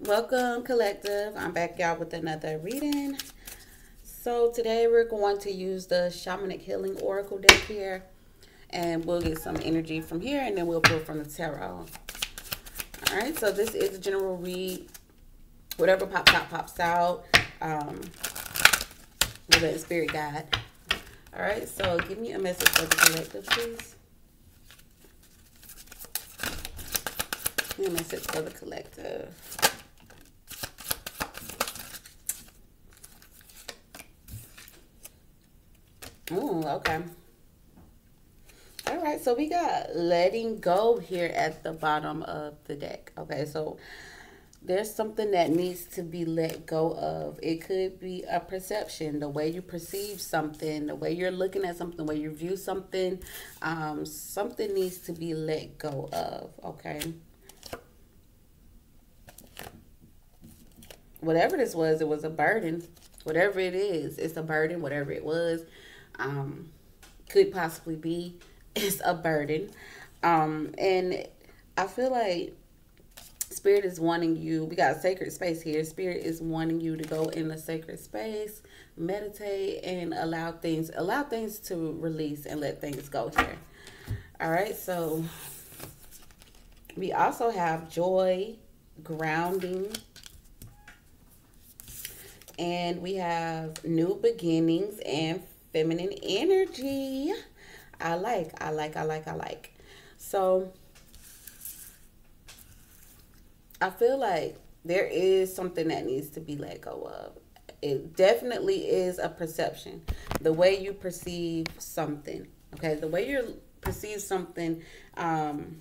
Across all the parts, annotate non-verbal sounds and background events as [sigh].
Welcome, collective. I'm back, y'all, with another reading. So today we're going to use the Shamanic Healing Oracle deck here. And we'll get some energy from here and then we'll pull from the tarot. Alright, so this is a general read. Whatever pops out, pops out. Um, we'll let spirit guide. Alright, so give me a message for the collective, please. Give me a message for the collective. Oh, okay. All right, so we got letting go here at the bottom of the deck. Okay, so there's something that needs to be let go of. It could be a perception, the way you perceive something, the way you're looking at something, the way you view something. Um, something needs to be let go of, okay? Whatever this was, it was a burden. Whatever it is, it's a burden, whatever it was um, could possibly be [laughs] is a burden. Um, and I feel like Spirit is wanting you, we got a sacred space here. Spirit is wanting you to go in the sacred space, meditate, and allow things, allow things to release and let things go here. All right, so we also have joy, grounding, and we have new beginnings and feminine energy. I like, I like, I like, I like. So I feel like there is something that needs to be let go of. It definitely is a perception. The way you perceive something. Okay, the way you perceive something, um,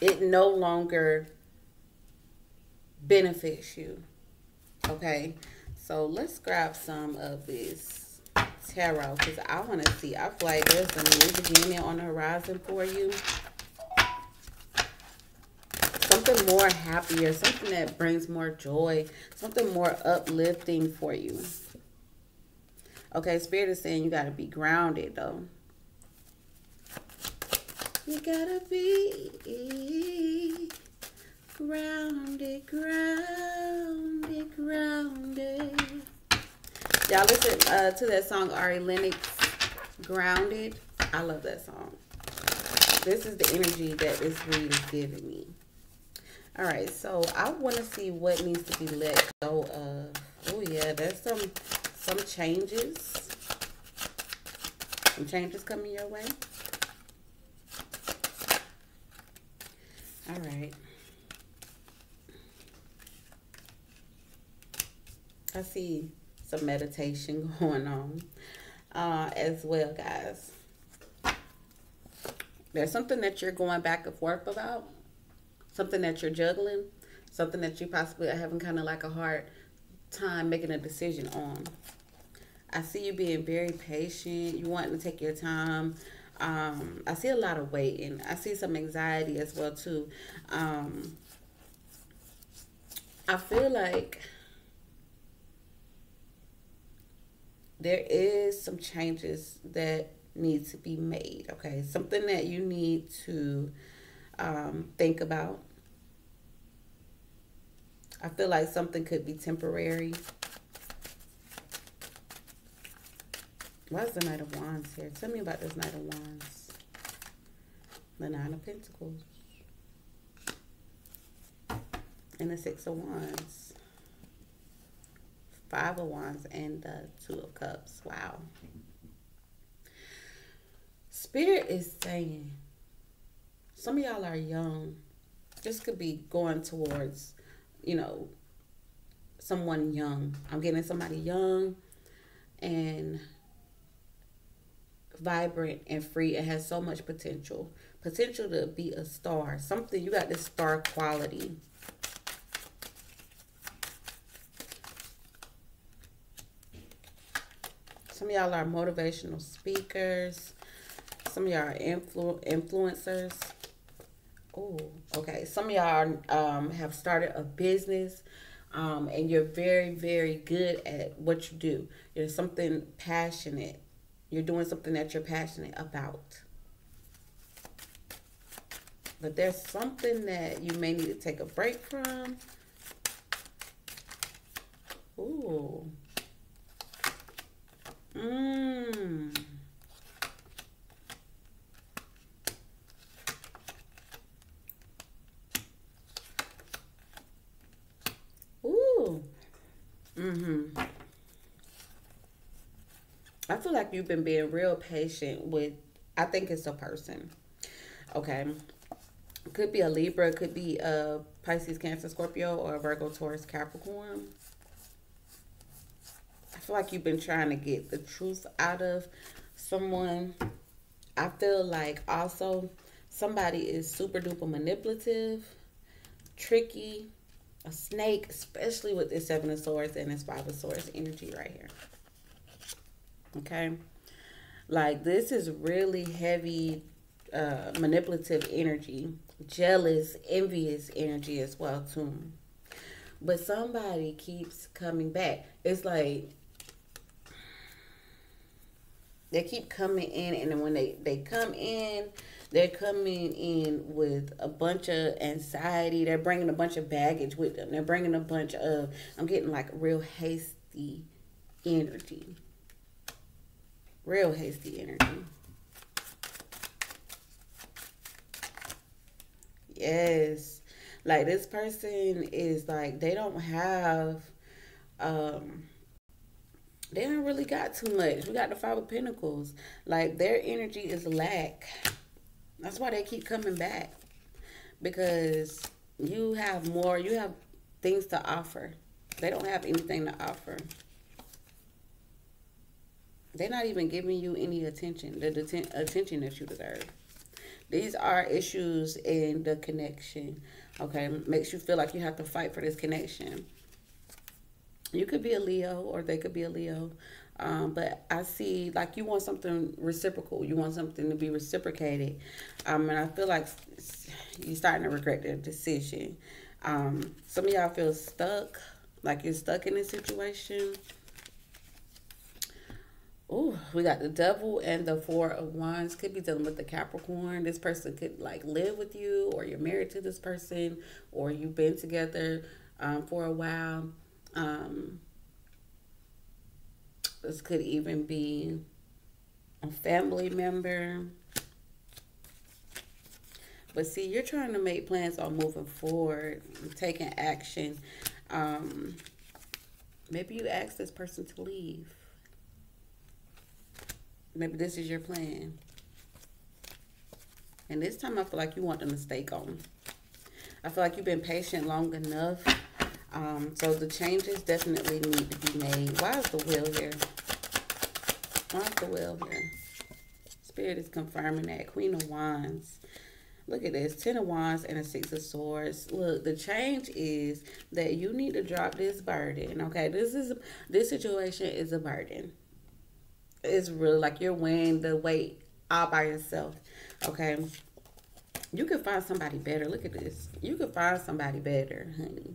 it no longer benefits you. Okay. So let's grab some of this tarot because I want to see. I feel like there's a new beginning on the horizon for you. Something more happier, something that brings more joy, something more uplifting for you. Okay, Spirit is saying you got to be grounded though. You gotta be grounded, grounded, grounded. Y'all listen uh, to that song, Ari Lennox, Grounded. I love that song. This is the energy that this read is giving me. All right, so I want to see what needs to be let go of. Oh, yeah, there's some, some changes. Some changes coming your way. All right. I see some meditation [laughs] going on uh, as well, guys. There's something that you're going back and forth about, something that you're juggling, something that you possibly are having kind of like a hard time making a decision on. I see you being very patient. You wanting to take your time. Um, I see a lot of waiting. I see some anxiety as well too. Um, I feel like there is some changes that need to be made. Okay, something that you need to um, think about. I feel like something could be temporary. Why is the Knight of Wands here? Tell me about this Knight of Wands. The Nine of Pentacles. And the Six of Wands. Five of Wands and the Two of Cups. Wow. Spirit is saying, some of y'all are young. This could be going towards, you know, someone young. I'm getting somebody young and vibrant and free. It has so much potential. Potential to be a star. Something, you got this star quality Some of y'all are motivational speakers. Some of y'all are influ influencers. Oh, okay. Some of y'all um, have started a business um, and you're very, very good at what you do. You're something passionate. You're doing something that you're passionate about. But there's something that you may need to take a break from. Ooh. Mmm. Ooh. Mm-hmm. I feel like you've been being real patient with, I think it's a person. Okay. Could be a Libra, could be a Pisces, Cancer, Scorpio, or a Virgo, Taurus, Capricorn. Feel like you've been trying to get the truth out of someone. I feel like also somebody is super duper manipulative, tricky, a snake, especially with this Seven of Swords and this Five of Swords energy right here. Okay? Like, this is really heavy uh, manipulative energy, jealous, envious energy as well, too. But somebody keeps coming back. It's like they keep coming in, and then when they, they come in, they're coming in with a bunch of anxiety. They're bringing a bunch of baggage with them. They're bringing a bunch of, I'm getting like real hasty energy. Real hasty energy. Yes. Like this person is like, they don't have, um, they don't really got too much. We got the Five of Pentacles. Like their energy is lack. That's why they keep coming back. Because you have more, you have things to offer. They don't have anything to offer. They're not even giving you any attention, the attention that you deserve. These are issues in the connection. Okay, makes you feel like you have to fight for this connection. You could be a Leo or they could be a Leo. Um, but I see like you want something reciprocal. You want something to be reciprocated. Um, and I feel like you're starting to regret the decision. Um, some of y'all feel stuck, like you're stuck in a situation. Oh, we got the devil and the four of wands. Could be dealing with the Capricorn. This person could like live with you, or you're married to this person, or you've been together um, for a while. Um, this could even be a family member. But see, you're trying to make plans on moving forward, taking action. Um, maybe you ask this person to leave. Maybe this is your plan. And this time I feel like you want them to stay gone. I feel like you've been patient long enough. Um, so the changes definitely need to be made. Why is the wheel here? Why is the wheel here? Spirit is confirming that. Queen of Wands. Look at this. Ten of Wands and a Six of Swords. Look, the change is that you need to drop this burden. Okay, this is this situation is a burden. It's really like you're weighing the weight all by yourself. Okay. You can find somebody better. Look at this. You can find somebody better, honey.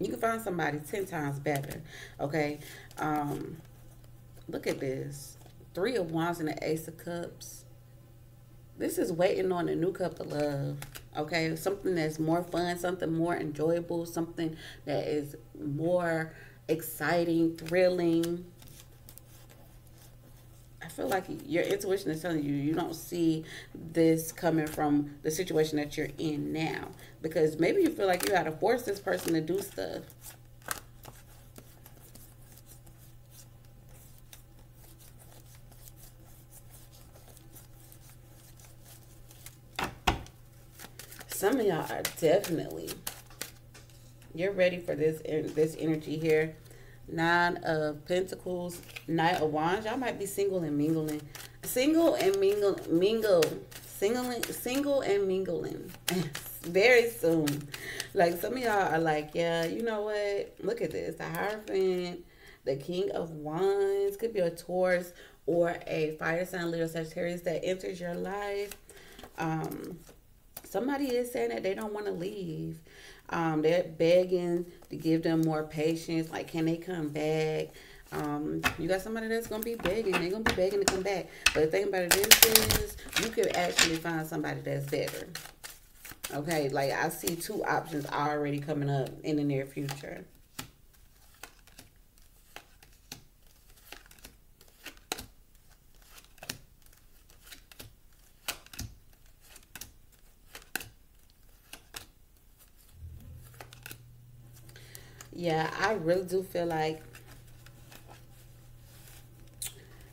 You can find somebody 10 times better. Okay. Um, look at this. Three of Wands and the Ace of Cups. This is waiting on a new cup of love. Okay. Something that's more fun, something more enjoyable, something that is more exciting, thrilling. Feel like your intuition is telling you you don't see this coming from the situation that you're in now because maybe you feel like you got to force this person to do stuff. Some of y'all are definitely you're ready for this this energy here Nine of Pentacles, Knight of Wands. Y'all might be single and mingling. Single and mingle, mingle, singling, single and mingling. [laughs] Very soon. Like some of y'all are like, yeah, you know what? Look at this. The Hierophant, the King of Wands. Could be a Taurus or a fire sign, little Sagittarius that enters your life. Um, somebody is saying that they don't want to leave. Um, they're begging to give them more patience. Like, can they come back? Um, you got somebody that's gonna be begging. They're gonna be begging to come back. But the thing about it is, is you could actually find somebody that's better. Okay, like I see two options already coming up in the near future. Yeah, I really do feel like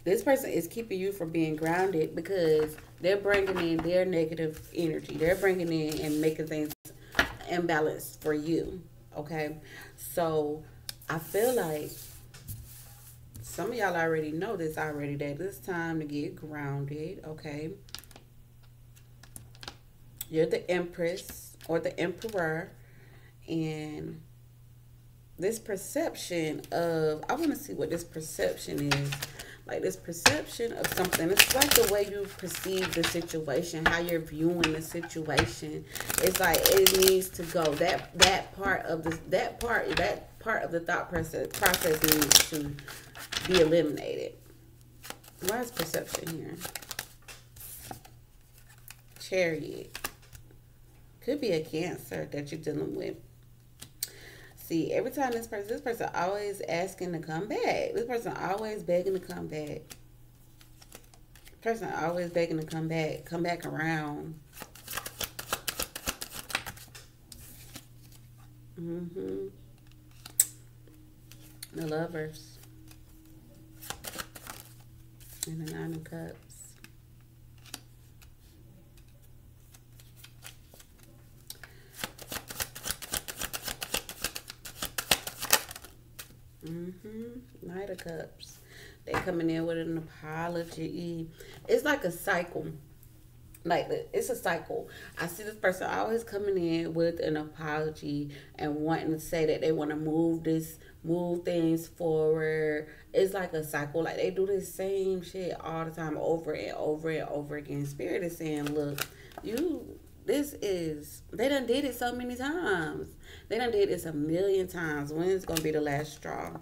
this person is keeping you from being grounded because they're bringing in their negative energy. They're bringing in and making things imbalanced for you. Okay. So I feel like some of y'all already know this already that it's time to get grounded. Okay. You're the empress or the emperor. And this perception of, I want to see what this perception is like this perception of something. It's like the way you perceive the situation, how you're viewing the situation. It's like it needs to go. That that part of the that part that part of the thought process process needs to be eliminated. Why is perception here? Chariot. Could be a cancer that you're dealing with. See, every time this person, this person always asking to come back. This person always begging to come back. Person always begging to come back, come back around. Mm-hmm. The lovers. And the nine of cups. Mm-hmm. Knight of Cups. They coming in with an apology. It's like a cycle. Like it's a cycle. I see this person always coming in with an apology and wanting to say that they want to move this, move things forward. It's like a cycle. Like they do the same shit all the time, over and over and over again. Spirit is saying, "Look, you this is they done did it so many times. They done did this a million times. When's gonna be the last straw?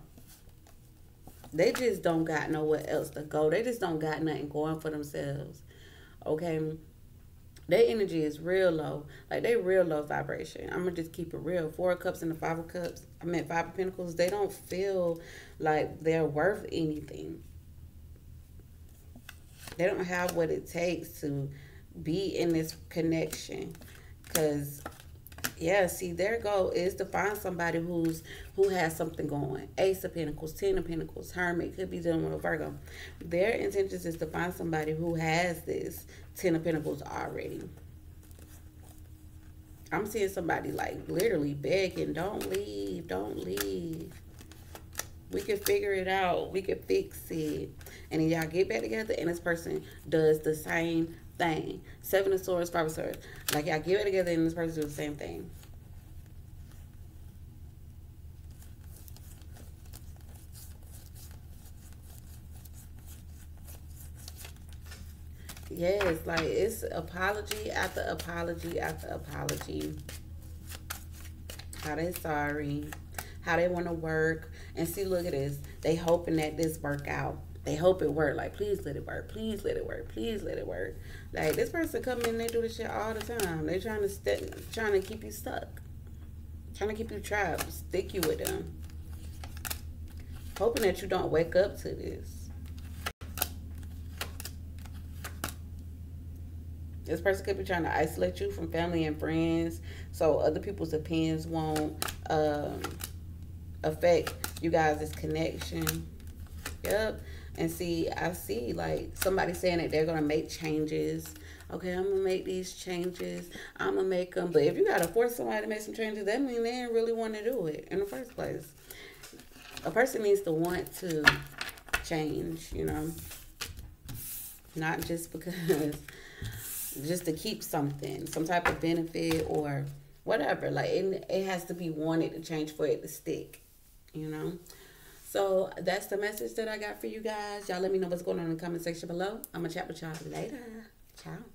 They just don't got nowhere else to go. They just don't got nothing going for themselves. Okay. Their energy is real low. Like they real low vibration. I'm gonna just keep it real. Four of cups and the five of cups. I mean five of pentacles. They don't feel like they're worth anything. They don't have what it takes to be in this connection because yeah see their goal is to find somebody who's who has something going. Ace of pentacles ten of pentacles hermit could be dealing with a virgo. Their intentions is to find somebody who has this ten of pentacles already. I'm seeing somebody like literally begging don't leave don't leave. We can figure it out we can fix it. And then y'all get back together and this person does the same thing. Seven of Swords, Five of Swords. Like y'all get it together and this person do the same thing. Yes, like it's apology after apology after apology. How they sorry, how they want to work, and see, look at this. They hoping that this work out they hope it work. Like, please let it work. Please let it work. Please let it work. Like this person come in, they do this shit all the time. They trying to st- trying to keep you stuck, trying to keep you trapped, stick you with them, hoping that you don't wake up to this. This person could be trying to isolate you from family and friends, so other people's opinions won't um, affect you guys' connection. Yep. And see, I see like somebody saying that they're to make changes. Okay, I'm to make these changes. I'm to make them. But if you got to force somebody to make some changes, that means they didn't really want to do it in the first place. A person needs to want to change, you know. Not just because, [laughs] just to keep something, some type of benefit or whatever. Like, it, it has to be wanted to change for it to stick, you know. So that's the message that I got for you guys. Y'all let me know what's going on in the comment section below. I'm going to chat with y'all later. Ciao.